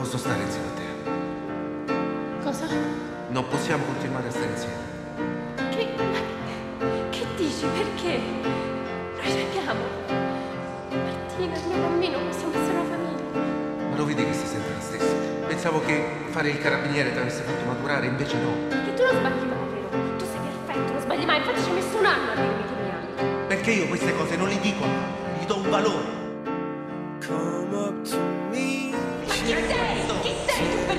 posso stare insieme a te. Cosa? Non possiamo continuare a stare insieme. Che, ma- che dici? Perché? Noi ci amiamo. Martina, il mio bambino, possiamo essere una famiglia. Ma lo vedi che si sente la stessa? Pensavo che fare il carabiniere ti avesse fatto maturare, invece no. Perché tu non sbagli mai, vero? Tu sei perfetto, non sbagli mai. Infatti ci ho messo un anno a dirmi che mi ami. Perché io queste cose non le dico, gli do un valore. Come up to me. Ma chi sei?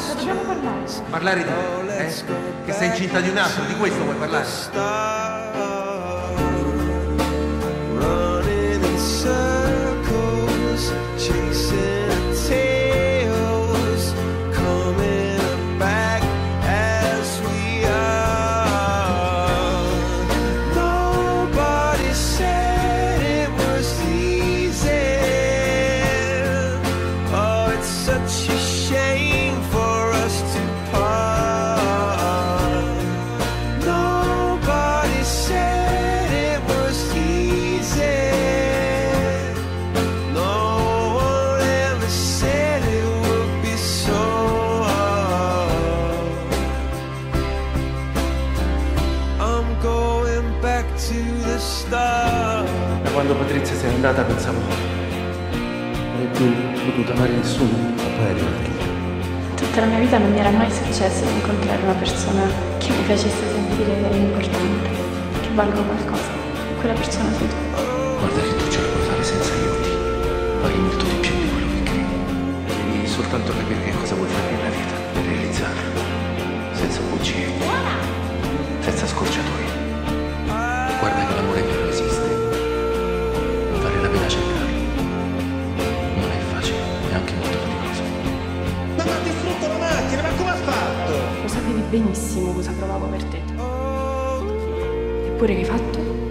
Aspetta, dobbiamo parlare. Parlare di me, eh? Che sei incinta di un altro, di questo vuoi parlare? Da quando Patrizia se n'è andata pensavo non avrei più potuto amare nessuno. Ma poi è arrivato tu. Tutta la mia vita non mi era mai successo di incontrare una persona che mi facesse sentire importante, che valgo qualcosa. Quella persona sei tu. Guarda che tu ce la puoi fare senza aiuti. Vali molto di più di quello che credi. Devi soltanto capire che cosa vuoi fare nella vita e realizzarlo. Senza bugie. Senza scorciatoie. Benissimo cosa provavo per te. Eppure che hai fatto?